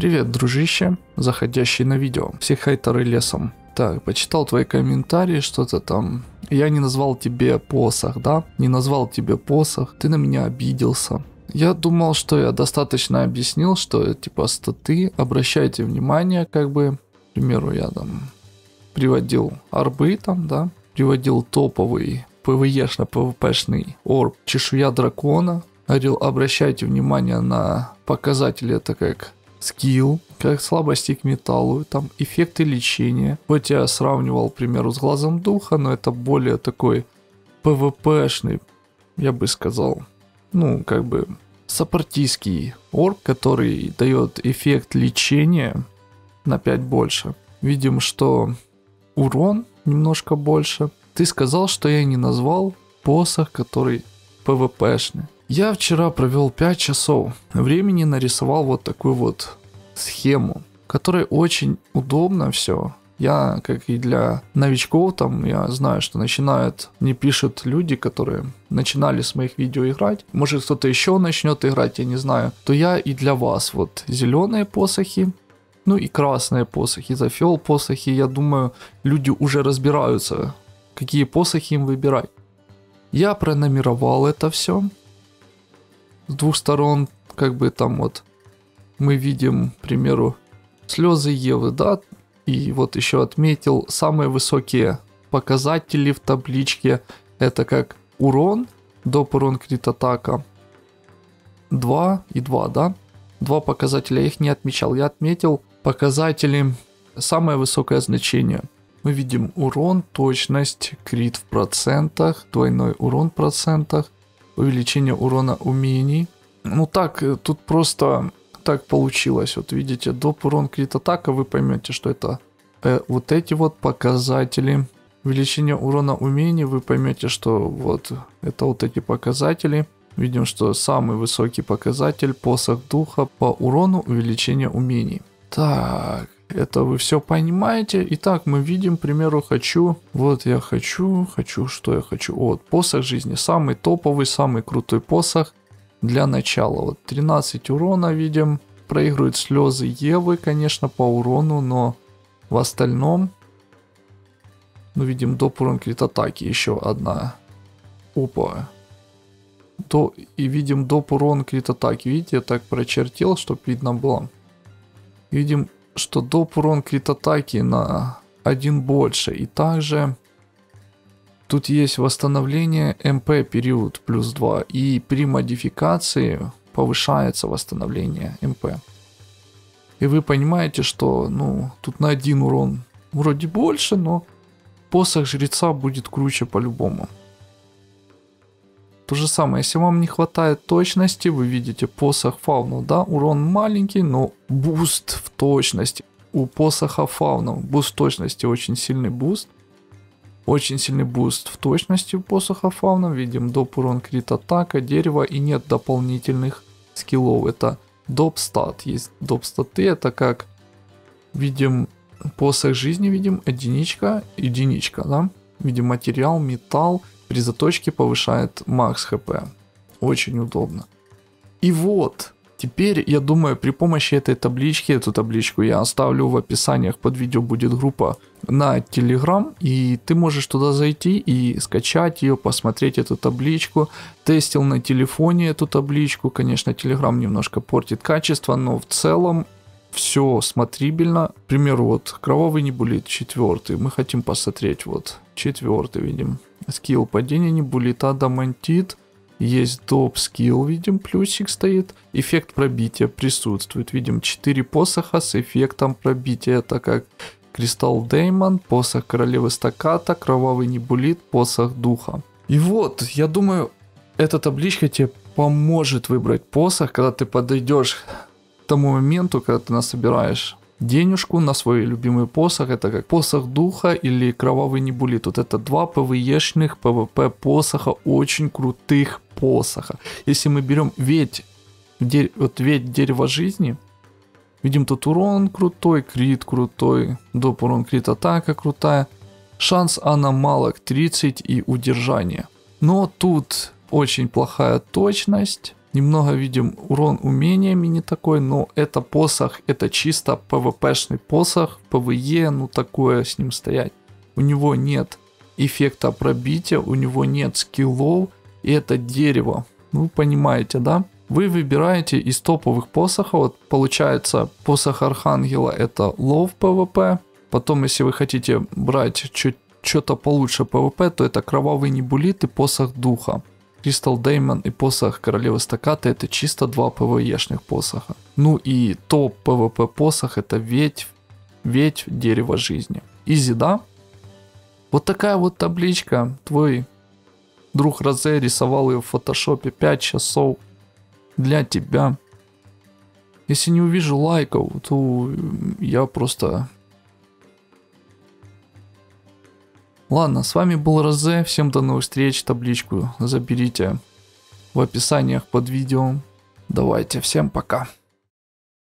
Привет, дружище, заходящий на видео. Все хейтеры лесом. Так, почитал твои комментарии, что-то там. Я не назвал тебе посох, да? Не назвал тебе посох. Ты на меня обиделся. Я думал, что я достаточно объяснил, что типа статы, обращайте внимание, как бы, к примеру, я там приводил арбы там, да, приводил топовый PvE-шно-PvP-шный орб чешуя дракона, говорил, обращайте внимание на показатели, это как скилл, как слабости к металлу, там эффекты лечения. Хоть я сравнивал, к примеру, с глазом духа, но это более такой PvP-шный, я бы сказал, ну, как бы саппортистский орб, который дает эффект лечения на 5 больше. Видим, что урон немножко больше. Ты сказал, что я не назвал посох, который PvP-шный. Я вчера провел 5 часов времени, нарисовал вот такую вот схему, которая очень удобно все. Я, как и для новичков, там, я знаю, что начинают, не пишут люди, которые начинали с моих видео играть. Может, кто-то еще начнет играть, я не знаю. То я и для вас, вот, зеленые посохи, ну и красные посохи, зафел посохи, я думаю, люди уже разбираются, какие посохи им выбирать. Я пронумеровал это все. С двух сторон, как бы там вот, мы видим, к примеру, слезы Евы, да, и вот еще отметил самые высокие показатели в табличке. Это как урон, доп урон крит атака 2 и 2, да? Два показателя, я их не отмечал. Я отметил показатели, самое высокое значение. Мы видим урон, точность, крит в процентах, двойной урон в процентах, увеличение урона умений. Ну так, э, тут просто так получилось. Вот видите, доп урон крит атака, вы поймете, что это э, вот эти вот показатели. Увеличение урона умений, вы поймете, что вот это вот эти показатели. Видим, что самый высокий показатель посох духа по урону увеличения умений. Так, это вы все понимаете. Итак, мы видим, к примеру, хочу, вот я хочу, хочу, что я хочу. Вот, посох жизни, самый топовый, самый крутой посох для начала. Вот 13 урона видим. Проигрывают слезы Евы, конечно, по урону, но в остальном... Ну, видим, доп урон крит атаки, еще одна. Опа. До, и видим доп урон крит атаки. Видите, я так прочертил, чтобы видно было. Видим, что доп урон крит атаки на один больше. И также Тут есть восстановление МП период плюс 2. И при модификации повышается восстановление МП. И вы понимаете, что ну, тут на один урон вроде больше, но посох жреца будет круче по-любому. То же самое, если вам не хватает точности, вы видите посох фауну, да, урон маленький, но буст в точности. У посоха фауна буст точности очень сильный буст. Очень сильный буст в точности посоха фауна. Видим доп урон крит атака, дерево и нет дополнительных скиллов. Это доп стат. Есть доп статы, это как видим посох жизни, видим единичка, единичка, да? Видим материал, металл, при заточке повышает макс хп. Очень удобно. И вот, Теперь, я думаю, при помощи этой таблички, эту табличку я оставлю в описаниях под видео будет группа на Telegram, и ты можешь туда зайти и скачать ее, посмотреть эту табличку. Тестил на телефоне эту табличку, конечно, Telegram немножко портит качество, но в целом все смотрибельно. К примеру, вот кровавый небулит четвертый, мы хотим посмотреть вот четвертый, видим. Скилл падения небулита, адамантит, есть доп скилл, видим, плюсик стоит. Эффект пробития присутствует. Видим 4 посоха с эффектом пробития. Это как Crystal Daimon, посох королевы стаката, кровавый небулит, посох духа. И вот, я думаю, эта табличка тебе поможет выбрать посох, когда ты подойдешь к тому моменту, когда ты насобираешь денежку на свой любимый посох. Это как посох духа или кровавый небулит. Вот это два ПВЕшных ПВП посоха, очень крутых посоха. Если мы берем ведь, вот ведь дерево жизни, видим тут урон крутой, крит крутой, доп урон крит атака крутая, шанс аномалок 30 и удержание. Но тут очень плохая точность, Немного видим урон умениями не такой, но это посох, это чисто пвпшный посох, пве, ну такое с ним стоять. У него нет эффекта пробития, у него нет скиллов, и это дерево. Вы понимаете, да? Вы выбираете из топовых посохов, вот получается посох Архангела это low ПВП, потом если вы хотите брать чуть что-то получше ПВП, то это кровавый небулит и посох духа. Crystal Daimon и посох Королевы Стаката это чисто два ПВЕшных посоха. Ну и топ ПВП посох это ветвь, ветвь дерева жизни. Изи, да? Вот такая вот табличка. Твой друг Розе рисовал ее в фотошопе 5 часов для тебя. Если не увижу лайков, то я просто... Ладно, с вами был Розе. Всем до новых встреч. Табличку заберите в описаниях под видео. Давайте, всем пока.